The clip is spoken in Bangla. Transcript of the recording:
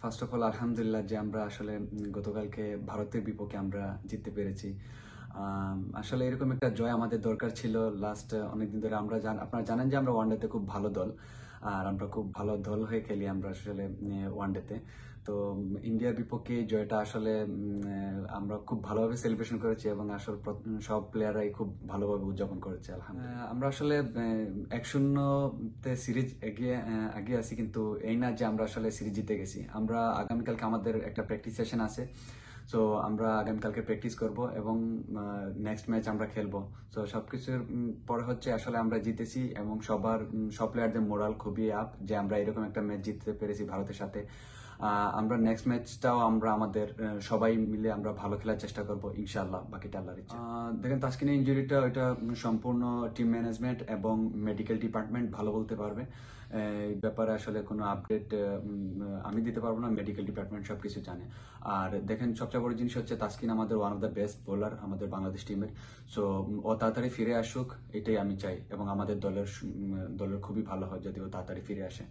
ফার্স্ট অফ অল আলহামদুলিল্লাহ যে আমরা আসলে গতকালকে ভারতের বিপক্ষে আমরা জিততে পেরেছি। আসলে এরকম একটা জয় আমাদের দরকার ছিল লাস্ট অনেকদিন ধরে। আমরা জান, আপনারা জানেন যে আমরা ওয়ানডেতে খুব ভালো দল, আর আমরা খুব ভালো দল হয়ে খেলি আমরা আসলে ওয়ানডেতে তো। ইন্ডিয়ার বিপক্ষে জয়টা আসলে আমরা খুব ভালোভাবে সেলিব্রেশন করেছি এবং আসলে সব প্লেয়াররাই খুব ভালোভাবে উদযাপন করেছে, আলহামদুলিল্লাহ। আমরা আসলে এক শূন্যতে সিরিজ এগিয়ে এগিয়ে আছি, কিন্তু এই না যে আমরা আসলে সিরিজ জিতে গেছি। আমরা আগামীকালকে আমাদের একটা প্র্যাকটিস সেশন আছে। সো আমরা আগামীকালকে প্র্যাকটিস করব এবং নেক্সট ম্যাচ আমরা খেলব। সো সব কিছুর পরে হচ্ছে আসলে আমরা জিতেছি এবং সবার সব প্লেয়ারদের মোরাল খুবই আপ যে আমরা এরকম একটা ম্যাচ জিততে পেরেছি ভারতের সাথে। আমরা নেক্সট ম্যাচটাও আমরা আমাদের সবাই মিলে আমরা ভালো খেলার চেষ্টা করব, ইনশাআল্লাহ বাকিটা আল্লাহর ইচ্ছা। দেখেন, তাস্কিনের ইঞ্জুরিটা ওইটা সম্পূর্ণ টিম ম্যানেজমেন্ট এবং মেডিকেল ডিপার্টমেন্ট ভালো বলতে পারবে। এই ব্যাপারে আসলে কোনো আপডেট আমি দিতে পারব না মেডিকেল ডিপার্টমেন্ট সব কিছু জানে। আর দেখেন, সবচেয়ে বড় জিনিস হচ্ছে, তাসকিন আমাদের one of the best bowler আমাদের বাংলাদেশ টিমের সো ও তাড়াতাড়ি ফিরে আসুক, এটাই আমি চাই এবং আমাদের দলের দলের খুবই ভালো হয়, যদি ও তাড়াতাড়ি ফিরে আসে।